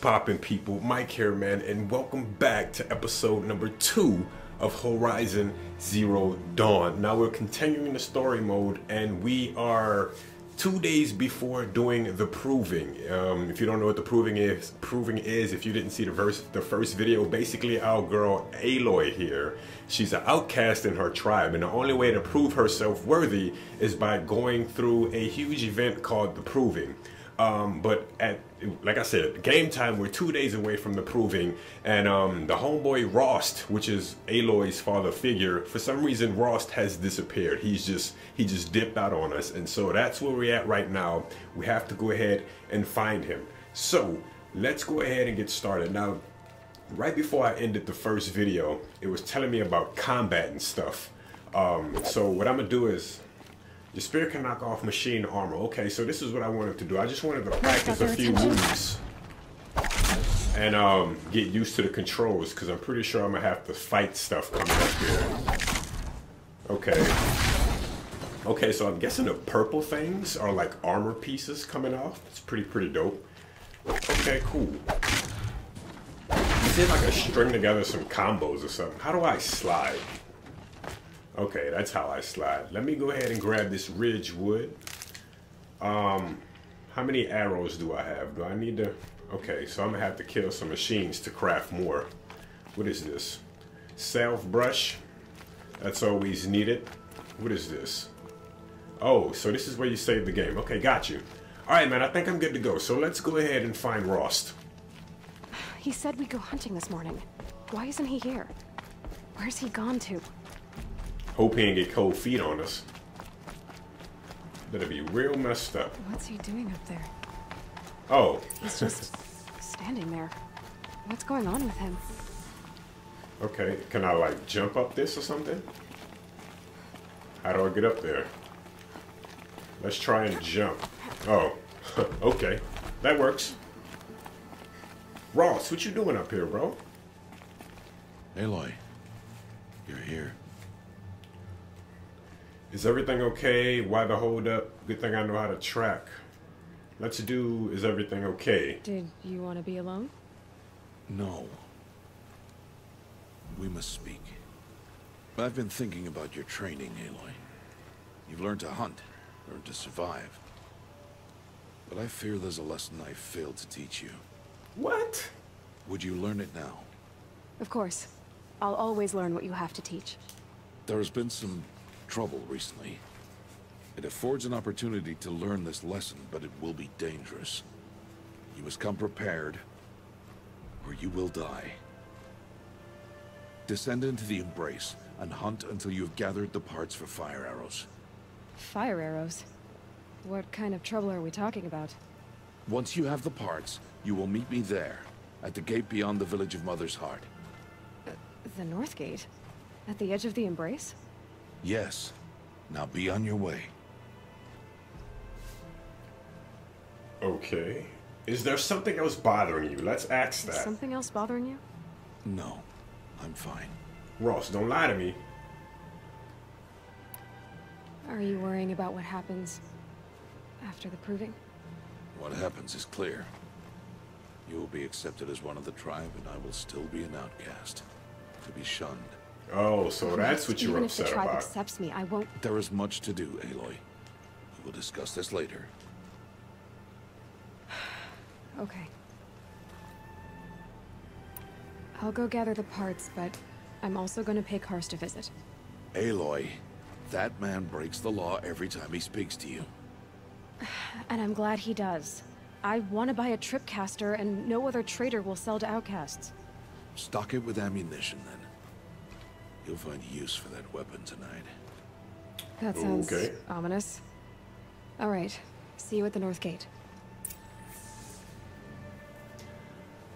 Hey, what's poppin', people? Mike here, man, and welcome back to episode number two of Horizon Zero Dawn. Now we're continuing the story mode, and we are two days before doing the proving. Um, if you don't know what the proving is, proving is if you didn't see the verse, the first video, basically our girl Aloy here, she's an outcast in her tribe, and the only way to prove herself worthy is by going through a huge event called the proving. Um, but at like I said, game time. We're two days away from the proving, and um, the homeboy Rost, which is Aloy's father figure, for some reason Rost has disappeared. He's just he just dipped out on us, and so that's where we're at right now. We have to go ahead and find him. So let's go ahead and get started now. Right before I ended the first video, it was telling me about combat and stuff. Um, so what I'm gonna do is your spear can knock off machine armor. Okay, so this is what I wanted to do. I just wanted to practice a few moves and um, get used to the controls because I'm pretty sure I'm gonna have to fight stuff coming up here. Okay. Okay, so I'm guessing the purple things are like armor pieces coming off. It's pretty, pretty dope. Okay, cool. Is it like a string together some combos or something? How do I slide? Okay, that's how I slide. Let me go ahead and grab this ridge wood. Um, how many arrows do I have? Do I need to... Okay, so I'm gonna have to kill some machines to craft more. What is this? Self brush. That's always needed. What is this? Oh, so this is where you save the game. Okay, got you. All right, man, I think I'm good to go. So let's go ahead and find Rost. He said we'd go hunting this morning. Why isn't he here? Where's he gone to? Hope he ain't get cold feet on us. That'd be real messed up. What's he doing up there? Oh. He's just standing there. What's going on with him? Okay, can I like jump up this or something? How do I get up there? Let's try and jump. Oh, okay. That works. Rost, what you doing up here, bro? Aloy, you're here. Is everything okay? Why the hold up? Good thing I know how to track. Let's do is everything okay? Did you want to be alone? No. We must speak. I've been thinking about your training, Aloy. You've learned to hunt, learned to survive. But I fear there's a lesson I failed to teach you. What? Would you learn it now? Of course. I'll always learn what you have to teach. There has been some trouble recently. It affords an opportunity to learn this lesson, but it will be dangerous. You must come prepared, or you will die. Descend into the Embrace, and hunt until you have gathered the parts for fire arrows. Fire arrows? What kind of trouble are we talking about? Once you have the parts, you will meet me there, at the gate beyond the village of Mother's Heart. Uh, the North Gate? At the edge of the Embrace? Yes. Now be on your way. Okay. Is there something else bothering you? Let's ask that. Is something else bothering you? No. I'm fine. Rost, don't lie to me. Are you worrying about what happens after the proving? What happens is clear. You will be accepted as one of the tribe, and I will still be an outcast. To be shunned. Oh, so that's what you're Even if the tribe about. accepts me, I won't... There is much to do, Aloy. We will discuss this later. Okay. I'll go gather the parts, but I'm also going to pay Karst a visit. Aloy, that man breaks the law every time he speaks to you. And I'm glad he does. I want to buy a tripcaster, and no other trader will sell to outcasts. Stock it with ammunition, then. You'll find use for that weapon tonight. That sounds Okay. ominous. All right. See you at the North Gate.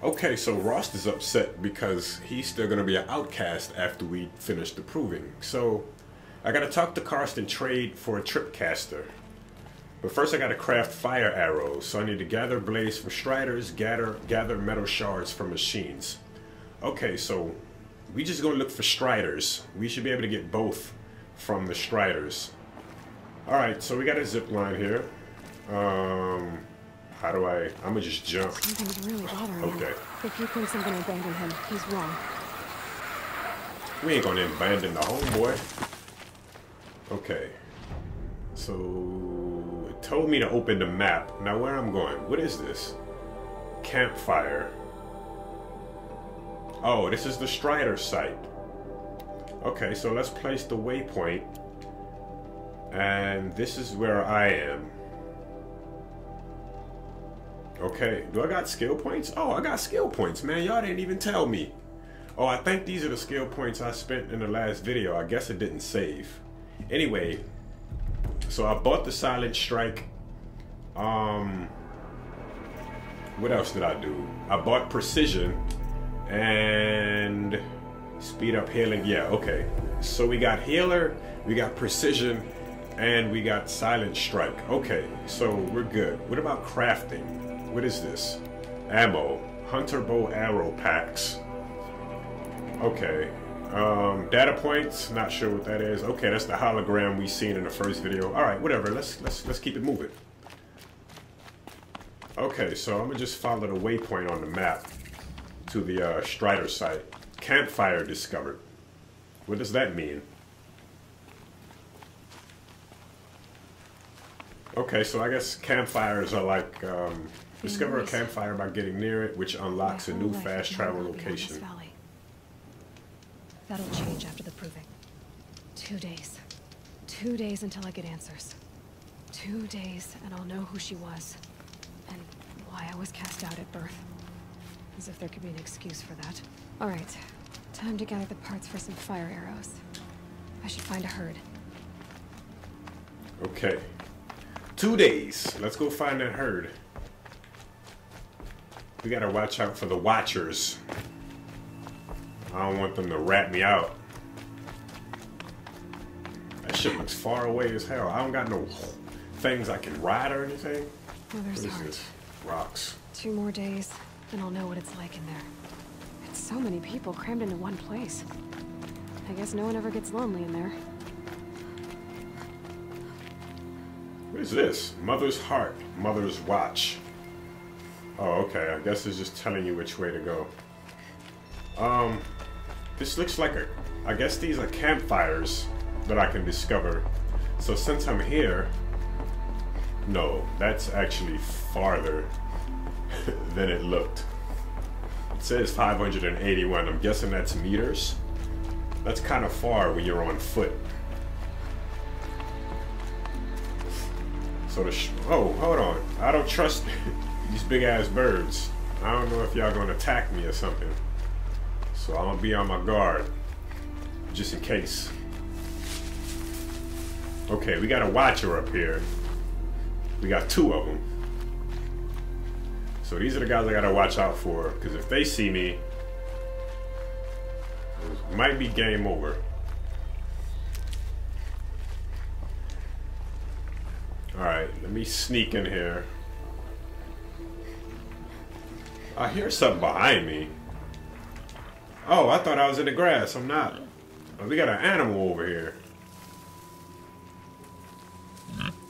Okay, so Rost is upset because he's still gonna be an outcast after we finish the proving. So I gotta talk to Karst and trade for a tripcaster. But first I gotta craft fire arrows, so I need to gather blaze from striders, gather gather metal shards from machines. Okay, so we just gonna look for striders. We should be able to get both from the striders. Alright, so we got a zip line here. Um How do I... I'm gonna just jump. Something's really bothering him. Okay. If you think I'm gonna abandon him, he's wrong. We ain't gonna abandon the homeboy. Okay. So it told me to open the map. Now where I'm going? What is this? Campfire. Oh, this is the Strider site. Okay, so let's place the waypoint. And this is where I am. Okay, do I got skill points? Oh, I got skill points, man. Y'all didn't even tell me. Oh, I think these are the skill points I spent in the last video. I guess it didn't save. Anyway, so I bought the Silent Strike. Um, what else did I do? I bought Precision and speed up healing. Yeah, okay. So we got Healer, we got Precision, and we got Silent Strike. Okay, so we're good. What about crafting? What is this? Ammo. Hunter bow arrow packs. Okay. Um, data points, not sure what that is. Okay, that's the hologram we seen in the first video. All right, whatever. Let's let's let's keep it moving. Okay, so I'm gonna just follow the waypoint on the map to the uh, Strider site. Campfire discovered. What does that mean? Okay, so I guess campfires are like um, discover a campfire by getting near it, which unlocks a new fast travel been around this location. That'll change after the proving. Two days. Two days until I get answers. Two days, and I'll know who she was. And why I was cast out at birth. As if there could be an excuse for that. Alright. Time to gather the parts for some fire arrows. I should find a herd. Okay. Two days. Let's go find that herd. We gotta watch out for the watchers. I don't want them to rat me out. That shit looks far away as hell. I don't got no things I can ride or anything. Mother's What is heart. this? Rocks. Two more days, and I'll know what it's like in there. It's so many people crammed into one place. I guess no one ever gets lonely in there. What is this? Mother's heart. Mother's watch. Oh, okay. I guess it's just telling you which way to go. Um, this looks like a. I guess these are campfires that I can discover. So since I'm here, no, that's actually farther than it looked. It says 581. I'm guessing that's meters. That's kind of far when you're on foot. So the oh, hold on. I don't trust these big ass birds. I don't know if y'all gonna attack me or something. So I'm gonna be on my guard, just in case. Okay, we got a watcher up here. We got two of them. So these are the guys I gotta watch out for, because if they see me, it might be game over. Alright, let me sneak in here. I hear something behind me. Oh, I thought I was in the grass. I'm not. Oh, we got an animal over here.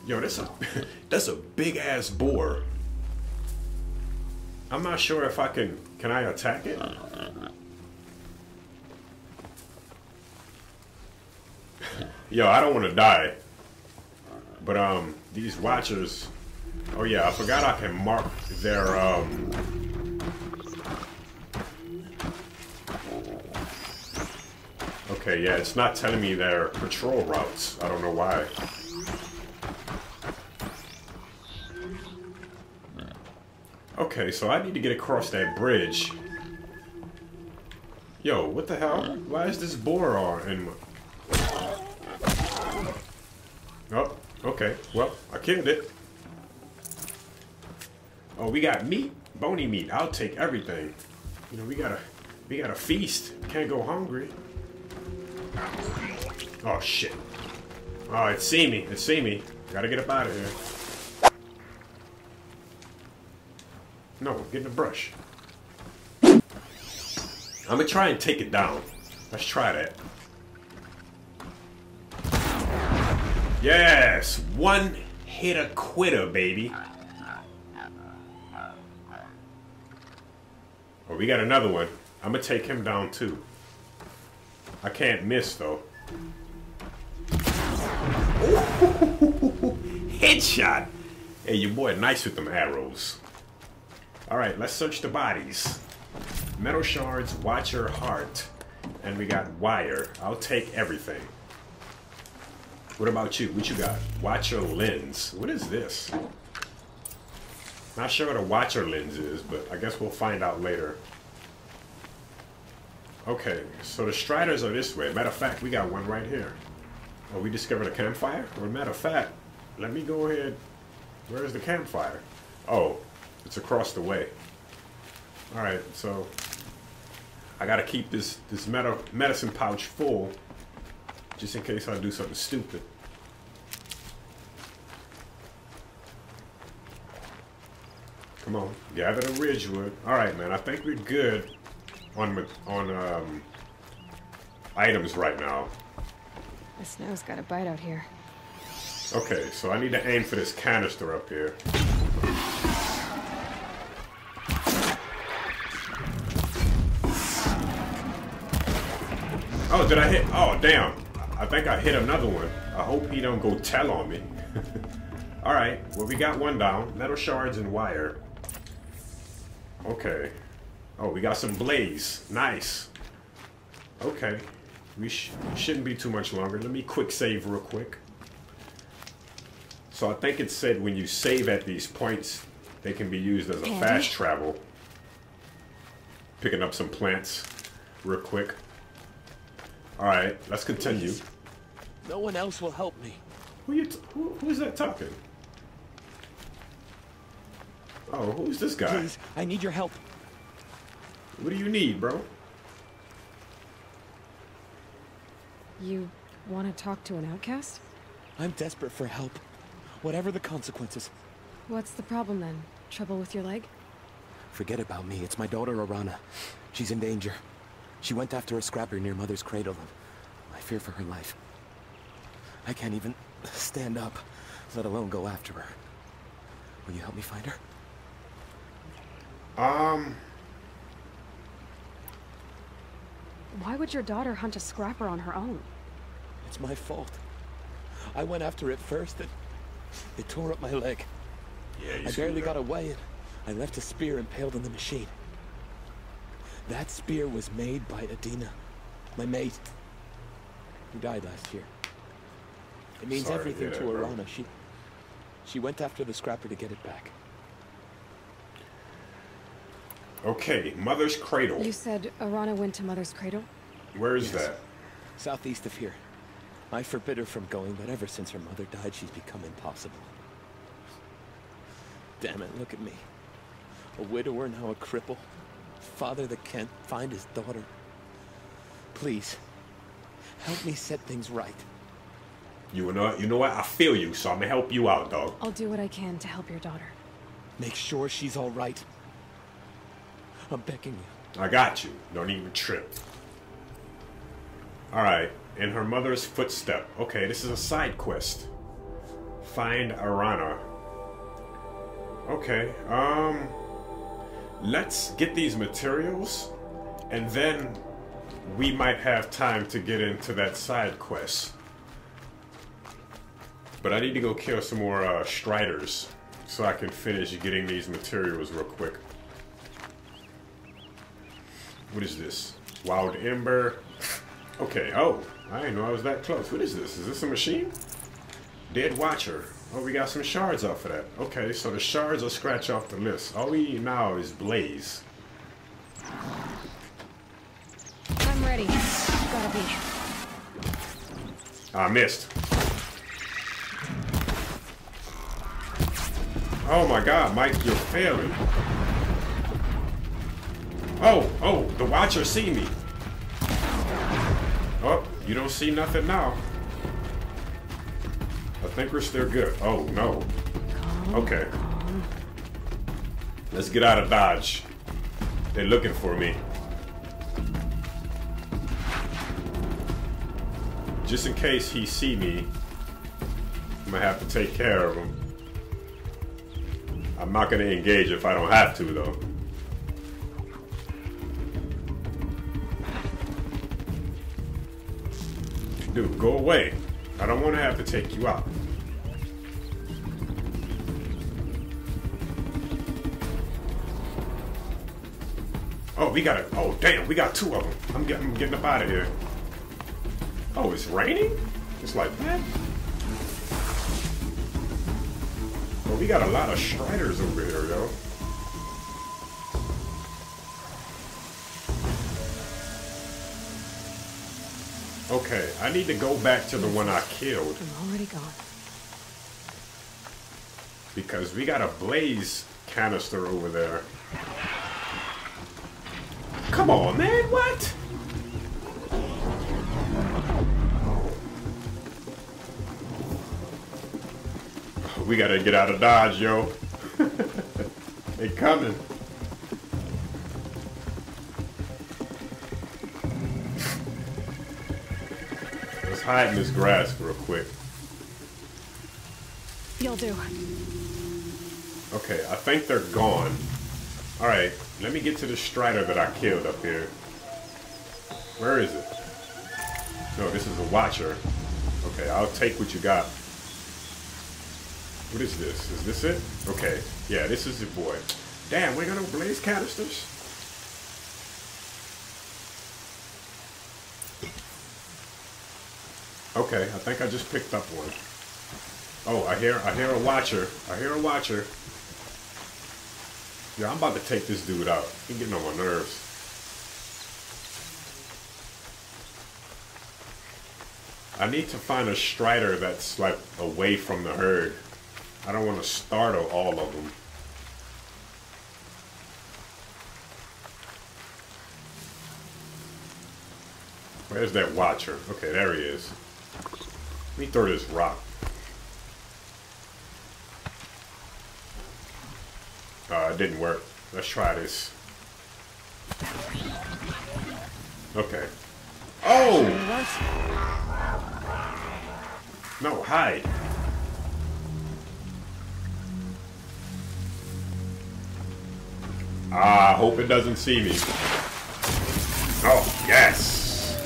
Yo, that's a that's a big ass boar. I'm not sure if I can can I attack it? Yo, I don't want to die. But um these watchers Oh yeah, I forgot I can mark their um Okay, yeah, it's not telling me their patrol routes. I don't know why. Okay, so I need to get across that bridge. Yo, what the hell? Why is this boar on my... Oh, okay. Well, I killed it. Oh, we got meat, bony meat. I'll take everything. You know, we gotta, we gotta feast. Can't go hungry. Oh shit! Oh, it see me. It see me. Gotta get up out of here. No, get in the brush. I'm gonna try and take it down. Let's try that. Yes, one hit a quitter, baby. Oh, we got another one. I'm gonna take him down too. I can't miss though. Headshot. Hey, your boy nice with them arrows. All right, let's search the bodies. Metal shards, watcher, heart, and we got wire. I'll take everything. What about you? What you got? Watcher lens. What is this? Not sure what a watcher lens is, but I guess we'll find out later. Okay, so the Striders are this way. Matter of fact, we got one right here. Oh, we discovered a campfire? Well, matter of fact, let me go ahead. Where's the campfire? Oh, it's across the way. All right, so I gotta keep this this med medicine pouch full, just in case I do something stupid. Come on, gather the ridgewood. All right, man. I think we're good on on um, items right now. The snow's got a bite out here. Okay, so I need to aim for this canister up here. Did I hit? Oh, damn. I think I hit another one. I hope he don't go tell on me. All right, well, we got one down. Metal shards and wire. Okay. Oh, we got some blaze. Nice. Okay. We sh shouldn't be too much longer. Let me quick save real quick. So I think it said when you save at these points, they can be used as a fast travel. Picking up some plants real quick. All right, let's continue. Please. No one else will help me. Who you? T who, who's that talking? Oh, who's this guy? Please, I need your help. What do you need, bro? You want to talk to an outcast? I'm desperate for help. Whatever the consequences. What's the problem then? Trouble with your leg? Forget about me. It's my daughter, Arana. She's in danger. She went after a scrapper near Mother's cradle. and I fear for her life. I can't even stand up, let alone go after her. Will you help me find her? Um, Why would your daughter hunt a scrapper on her own? It's my fault. I went after it first and it tore up my leg. yeah, you I barely got away and I left a spear impaled on the machine. That spear was made by Adina, my mate, who died last year. It means Sorry everything hear to that, bro. Arana. She, she went after the scrapper to get it back. Okay, Mother's Cradle. You said Arana went to Mother's Cradle? Where is Yes. that? Southeast of here. I forbid her from going, but ever since her mother died, she's become impossible. Damn it, look at me. A widower, now a cripple. Father that can't find his daughter. Please, help me set things right. You know, you know what? I feel you, so I'm gonna help you out, dog. I'll do what I can to help your daughter. Make sure she's all right. I'm begging you. I got you. Don't even trip. All right. In her mother's footstep. Okay, this is a side quest. Find Arana. Okay. Um. Let's get these materials, and then we might have time to get into that side quest. But I need to go kill some more uh, Striders so I can finish getting these materials real quick. What is this? Wild Ember. Okay, oh, I didn't know I was that close. What is this? Is this a machine? Dead Watcher. Oh, we got some shards off of that. Okay, so the shards will scratch off the list. All we need now is Blaze. I'm ready. Gotta be. I missed. Oh my god, Mike, you're failing. Oh, oh, the Watcher see me. Oh, you don't see nothing now think we're still good. Oh, no. Okay. Let's get out of Dodge. They're looking for me. Just in case he see me, I'm gonna have to take care of him. I'm not gonna engage if I don't have to, though. Dude, go away. I don't want to have to take you out. Oh, we got it. Oh, damn, we got two of them. I'm getting, I'm getting up out of here. Oh, it's raining? It's like that? Well, we got a lot of Striders over here, though. Okay, I need to go back to the one I killed I'm already gone. because we got a blaze canister over there. Come on, man, what? We gotta get out of Dodge, yo. they coming. Let's hide in this grass real quick. You'll do. Okay, I think they're gone. Alright, let me get to the Strider that I killed up here. Where is it? No, this is a Watcher. Okay, I'll take what you got. What is this? Is this it? Okay, yeah, this is the boy. Damn, we got no blaze canisters? Okay, I think I just picked up one. Oh, I hear I hear a watcher. I hear a watcher. Yeah, I'm about to take this dude out. He's getting on my nerves. I need to find a strider that's like away from the herd. I don't want to startle all of them. Where's that watcher? Okay, there he is. Let me throw this rock. It didn't work. Let's try this. Okay. Oh! No, hide. Ah, hope it doesn't see me. Oh, yes!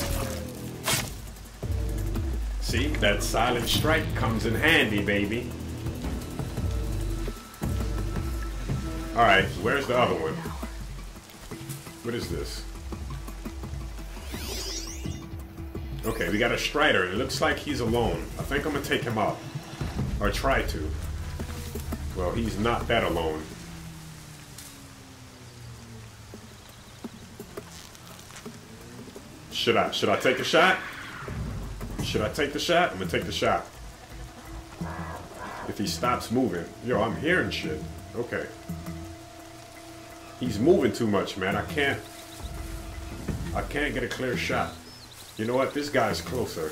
See, that silent strike comes in handy, baby. Alright, where's the other one? What is this? Okay, we got a Strider. It looks like he's alone. I think I'm gonna take him out. Or try to. Well, he's not that alone. Should I should I take a shot? Should I take the shot? I'm gonna take the shot. If he stops moving. Yo, I'm hearing shit. Okay. He's moving too much, man. I can't I can't get a clear shot. You know what? This guy's closer.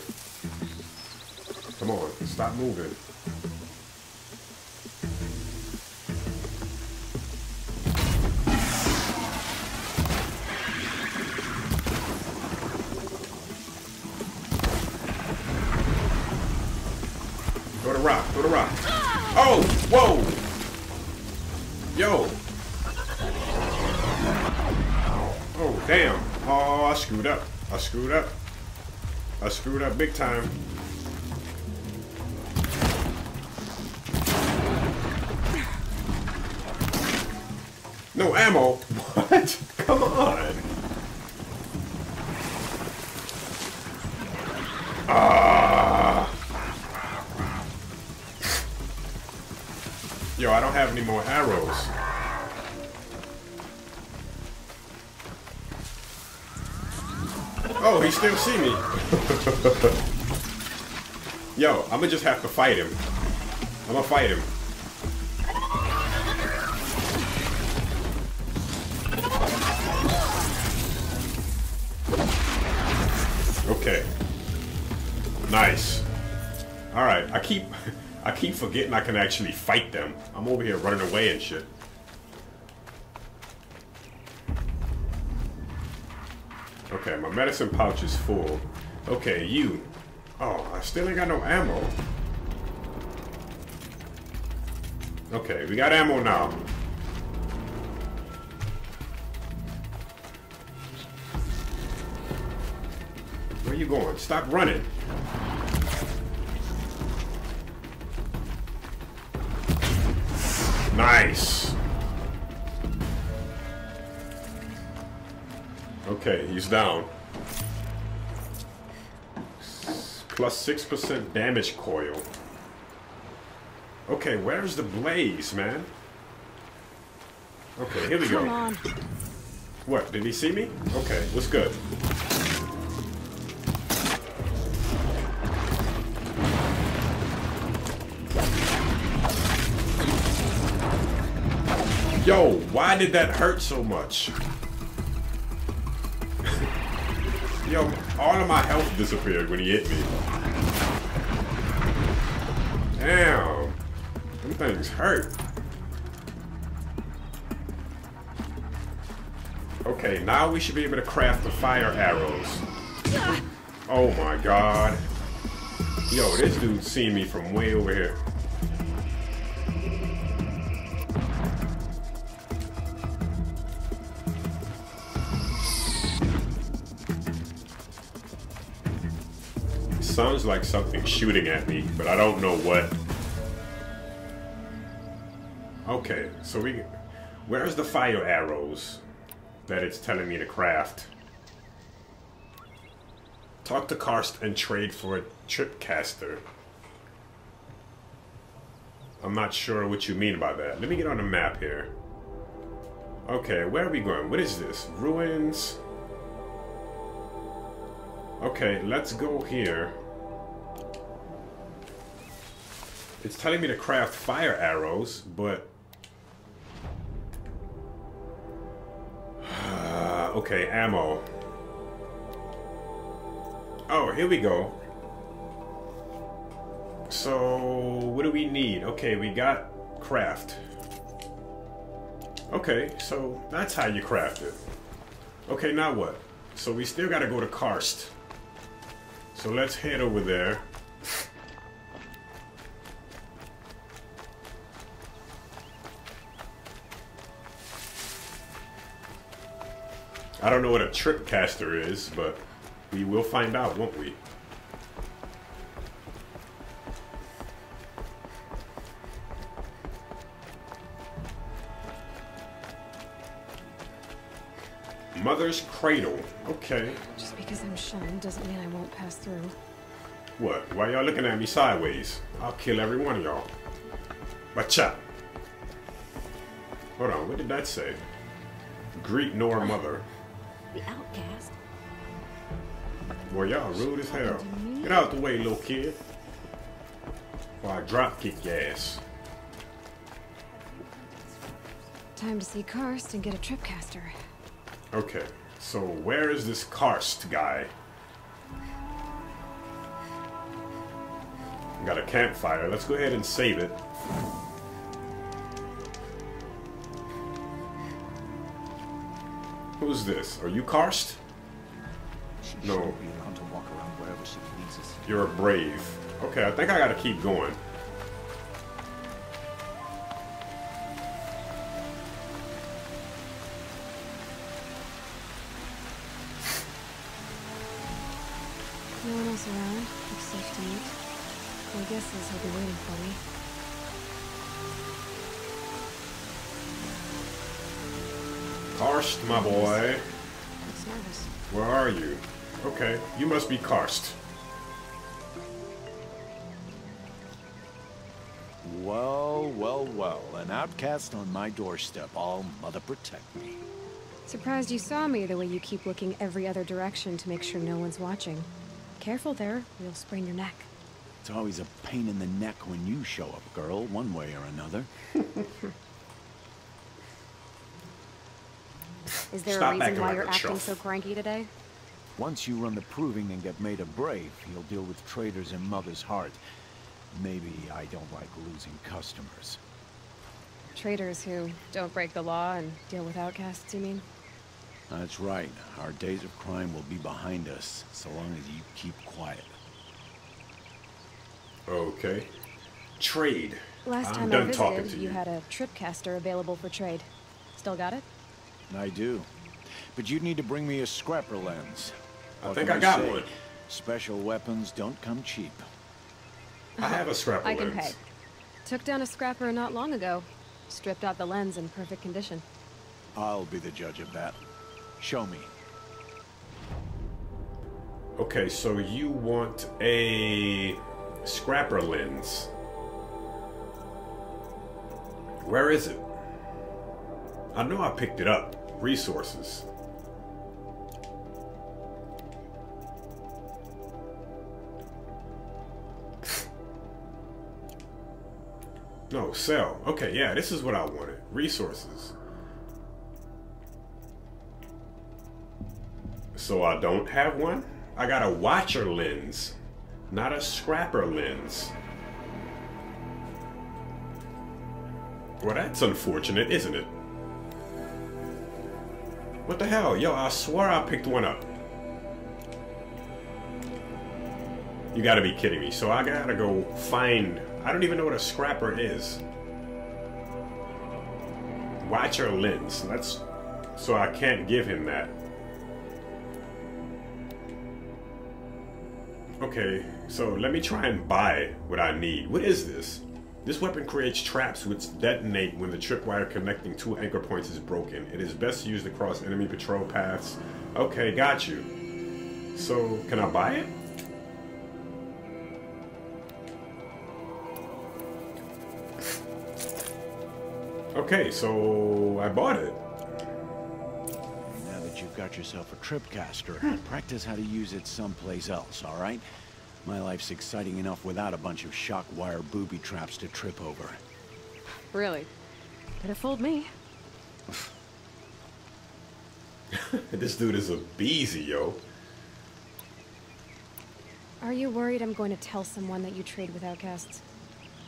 Come on, stop moving. Screwed up. I screwed up. I screwed up big time. No ammo? What? Come on. Ah. Yo, I don't have any more arrows. Oh, he still see me. Yo, I'm gonna just have to fight him. I'm gonna fight him. Okay. Nice. All right. I keep, I keep forgetting I can actually fight them. I'm over here running away and shit. Okay, my medicine pouch is full. Okay, you. Oh, I still ain't got no ammo. Okay, we got ammo now. Where you going? Stop running. Nice. Okay, he's down. Plus 6% damage coil. Okay, where's the blaze, man? Okay, here we Come go. on. What, did he see me? Okay, what's good? Yo, why did that hurt so much? Yo, all of my health disappeared when he hit me. Damn. Them things hurt. Okay, now we should be able to craft the fire arrows. Oh my god. Yo, this dude's seen me from way over here. Sounds like something shooting at me, but I don't know what. Okay, so we... Where's the fire arrows that it's telling me to craft? Talk to Karst and trade for a tripcaster. I'm not sure what you mean by that. Let me get on the map here. Okay, where are we going? What is this? Ruins? Okay, let's go here. It's telling me to craft fire arrows, but... okay, ammo. Oh, here we go. So, what do we need? Okay, we got craft. Okay, so that's how you craft it. Okay, now what? So we still gotta go to Karst. So let's head over there. I don't know what a trip caster is, but we will find out, won't we? Mother's Cradle. Okay. Just because I'm shunned doesn't mean I won't pass through. What? Why y'all looking at me sideways? I'll kill every one of y'all. Watcha. Hold on, what did that say? Greet nor mother. The outcast? Boy, y'all rude as hell. Get out the way, little kid. Or I drop kick your ass. Time to see Karst and get a tripcaster. Okay, so where is this Karst guy? Got a campfire. Let's go ahead and save it. Who's this? Are you Karst? No. should be allowed to walk around wherever she pleases. You're a brave. Okay, I think I gotta keep going. No one else around. Looks safe to eat. My guess is he'll be waiting for me. Karst, my boy. Looks nervous. Where are you? Okay, you must be Karst. Well, well, well. An outcast on my doorstep. All mother protect me. Surprised you saw me the way you keep looking every other direction to make sure no one's watching. Careful there, or you'll sprain your neck. It's always a pain in the neck when you show up, girl, one way or another. Is there Stop a reason why you're acting chuff. so cranky today? Once you run the proving and get made a brave, you'll deal with traitors in Mother's Heart. Maybe I don't like losing customers. Traitors who don't break the law and deal with outcasts, you mean? That's right. Our days of crime will be behind us, so long as you keep quiet. Okay. Trade. Last I'm time done I talking visited, to you you. had a tripcaster available for trade. Still got it? I do. But you'd need to bring me a scrapper lens. I What think I got say? one. Special weapons don't come cheap. I have a scrapper lens. I can pay. Took down a scrapper not long ago. Stripped out the lens in perfect condition. I'll be the judge of that. Show me. Okay, so you want a scrapper lens. Where is it? I know I picked it up. Resources. No, sell. Okay, yeah, this is what I wanted. Resources. So I don't have one? I got a watcher lens, not a scrapper lens. Well, that's unfortunate, isn't it? What the hell? Yo, I swear I picked one up. You gotta be kidding me. So I gotta go find... I don't even know what a scrapper is. Watcher lens. That's... So I can't give him that. Okay, so let me try and buy what I need. What is this? This weapon creates traps which detonate when the tripwire connecting two anchor points is broken. It is best used across enemy patrol paths. Okay, got you. So, can I buy it? Okay, so I bought it. Now that you've got yourself a tripcaster, hmm. practice how to use it someplace else, all right? My life's exciting enough without a bunch of shock wire booby traps to trip over. Really? Could have fooled me. this dude is a beezy, yo. Are you worried I'm going to tell someone that you trade with outcasts?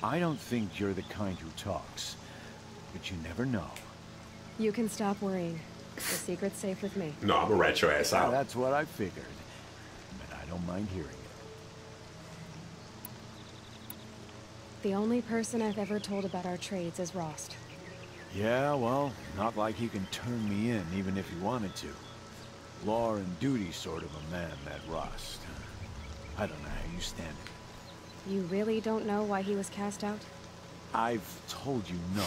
I don't think you're the kind who talks, but you never know. You can stop worrying. The secret's safe with me. No, I'm gonna rat your ass out. That's what I figured, but I don't mind hearing it. The only person I've ever told about our trades is Rost. Yeah, well, not like he can turn me in, even if he wanted to. Law and duty sort of a man, that Rost. I don't know how you stand it. You really don't know why he was cast out? I've told you no.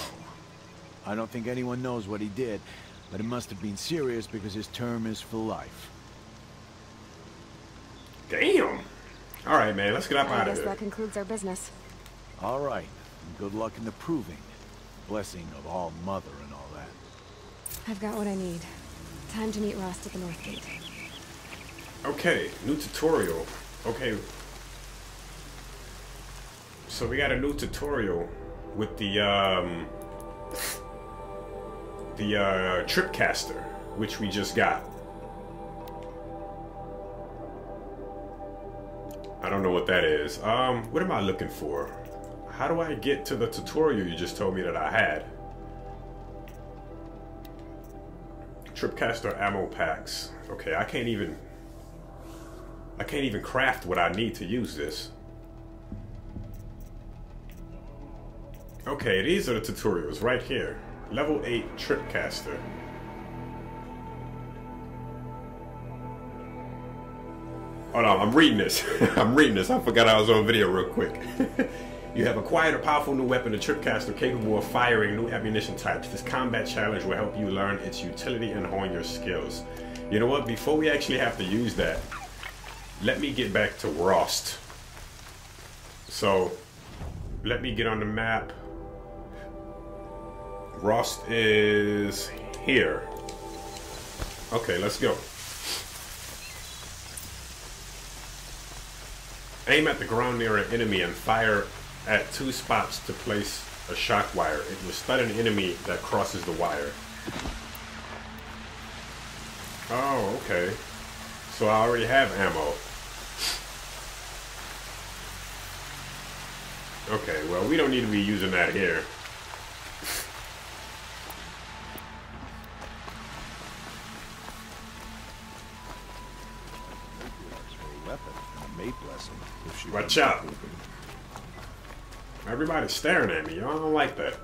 I don't think anyone knows what he did, but it must have been serious because his term is for life. Damn. All right, man. Let's get up I out of guess here. that concludes our business. All right, and good luck in the proving. Blessing of all mother and all that. I've got what I need. Time to meet Rost at the North Gate. Okay, new tutorial. Okay. So we got a new tutorial with the um the uh tripcaster, which we just got. I don't know what that is. Um, what am I looking for? How do I get to the tutorial you just told me that I had? Tripcaster ammo packs. Okay, I can't even I can't even craft what I need to use this. Okay, these are the tutorials right here. Level 8 Tripcaster. Hold on, I'm reading this. I'm reading this. I forgot I was on video real quick. you have acquired a powerful new weapon, the Tripcaster, capable of firing new ammunition types. This combat challenge will help you learn its utility and hone your skills. You know what? Before we actually have to use that, let me get back to Rost. So, let me get on the map. Rost is here. Okay, let's go. Aim at the ground near an enemy and fire at two spots to place a shock wire. It will stun an enemy that crosses the wire. Oh, okay. So I already have ammo. Okay, well, we don't need to be using that here. Weapon and a mate blessing. Watch out. Everybody's staring at me. Y'all don't like that.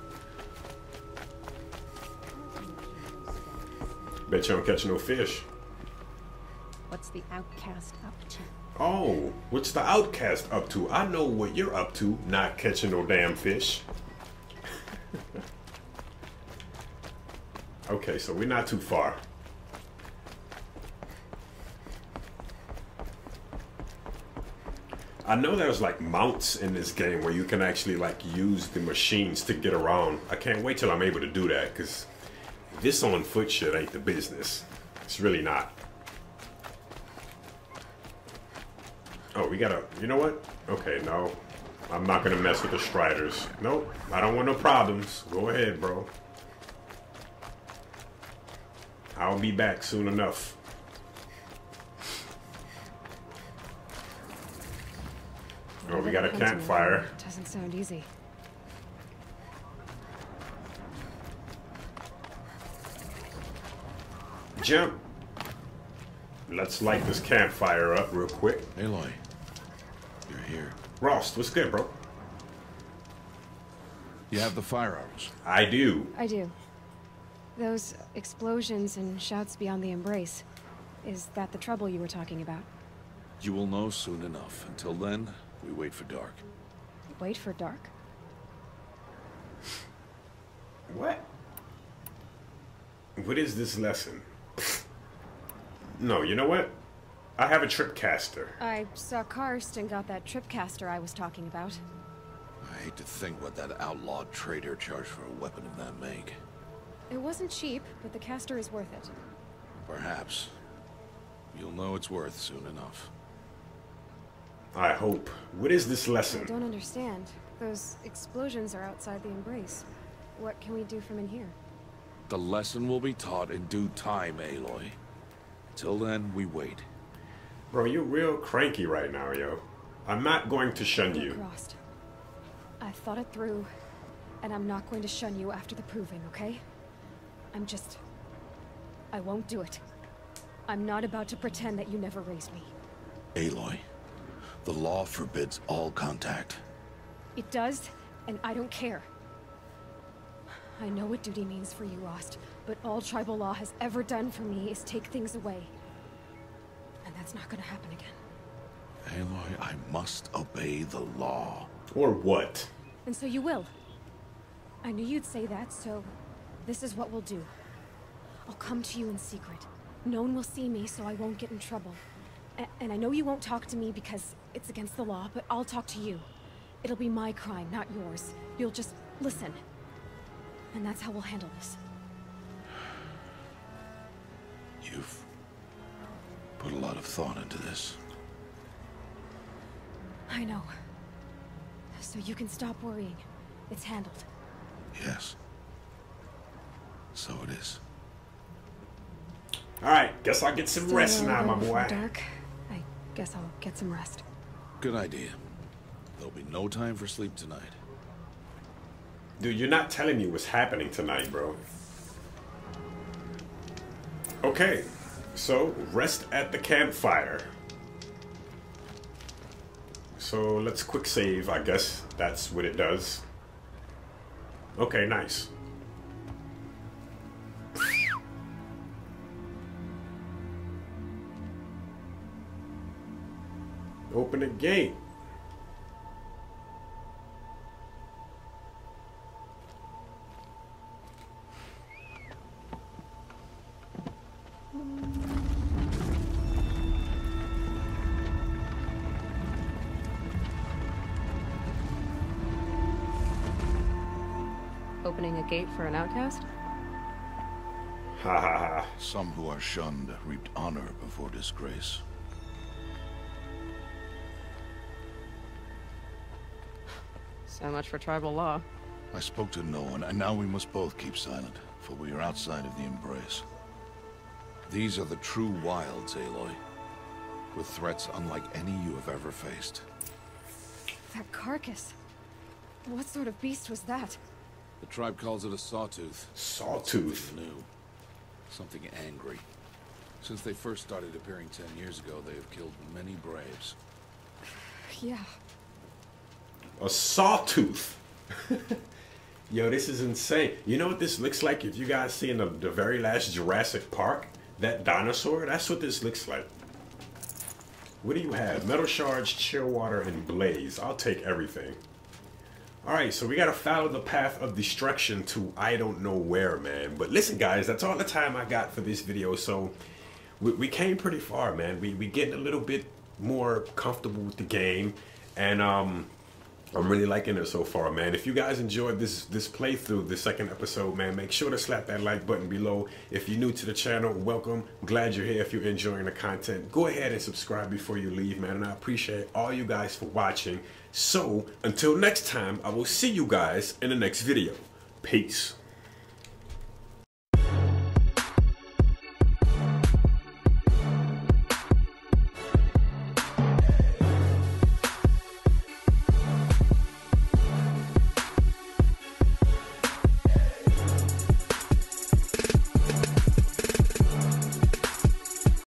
Bet you don't catch no fish. What's the outcast up to? Oh, what's the outcast up to? I know what you're up to, not catching no damn fish. okay, so we're not too far. I know there's like mounts in this game where you can actually like use the machines to get around. I can't wait till I'm able to do that because this on foot shit ain't the business. It's really not. Oh, we gotta, you know what? Okay, no. I'm not gonna mess with the Striders. Nope, I don't want no problems. Go ahead, bro. I'll be back soon enough. We got a campfire. Doesn't sound easy. Jump. Let's light this campfire up real quick. Aloy, you're here. Rost, what's good, bro? You have the firearms. I do. I do. Those explosions and shouts beyond the embrace. Is that the trouble you were talking about? You will know soon enough. Until then, we wait for dark. Wait for dark. What? What is this lesson? no, you know what? I have a tripcaster. I saw Karst and got that tripcaster I was talking about. I hate to think what that outlawed trader charged for a weapon of that make. It wasn't cheap, but the caster is worth it. Perhaps. You'll know it's worth soon enough. I hope. What is this lesson? I don't understand. Those explosions are outside the embrace. What can we do from in here? The lesson will be taught in due time, Aloy. Till then, we wait. Bro, you're real cranky right now, yo. I'm not going to shun Look, you. Rost. I've thought it through, and I'm not going to shun you after the proving, okay? I'm just... I won't do it. I'm not about to pretend that you never raised me. Aloy, the law forbids all contact. It does, and I don't care. I know what duty means for you, Rost, but all tribal law has ever done for me is take things away. And that's not gonna happen again. Aloy, I must obey the law. Or what? And so you will. I knew you'd say that, so this is what we'll do. I'll come to you in secret. No one will see me, so I won't get in trouble. A and I know you won't talk to me because it's against the law, but I'll talk to you. It'll be my crime, not yours. You'll just listen. And that's how we'll handle this. You've put a lot of thought into this. I know. So you can stop worrying. It's handled. Yes. So it is. Alright, guess I'll get some Still rest now, my uh, boy. Dark. I guess I'll get some rest. Good idea. There'll be no time for sleep tonight. Dude, you're not telling me what's happening tonight, bro. Okay, so rest at the campfire. So let's quick save, I guess that's what it does. Okay, nice. Open the gate. Opening a gate for an outcast? Ha ha ha. Some who are shunned reaped honor before disgrace. So much for tribal law. I spoke to no one, and now we must both keep silent, for we are outside of the embrace. These are the true wilds, Aloy, with threats unlike any you have ever faced. That carcass. What sort of beast was that? The tribe calls it a sawtooth. Sawtooth. Something new. Something angry. Since they first started appearing ten years ago, they have killed many braves. Yeah. A sawtooth. Yo, this is insane. You know what this looks like? If you guys see in the, the very last Jurassic Park, that dinosaur, that's what this looks like. What do you have? Metal shards, chill water, and blaze. I'll take everything. Alright, so we gotta follow the path of destruction to I don't know where, man. But listen, guys, that's all the time I got for this video. So we, we came pretty far, man. We we getting a little bit more comfortable with the game, and um, I'm really liking it so far, man. If you guys enjoyed this this playthrough, the second episode, man, make sure to slap that like button below. If you're new to the channel, welcome. glad you're here. If you're enjoying the content, go ahead and subscribe before you leave, man. And I appreciate all you guys for watching. So until next time, I will see you guys in the next video. Peace.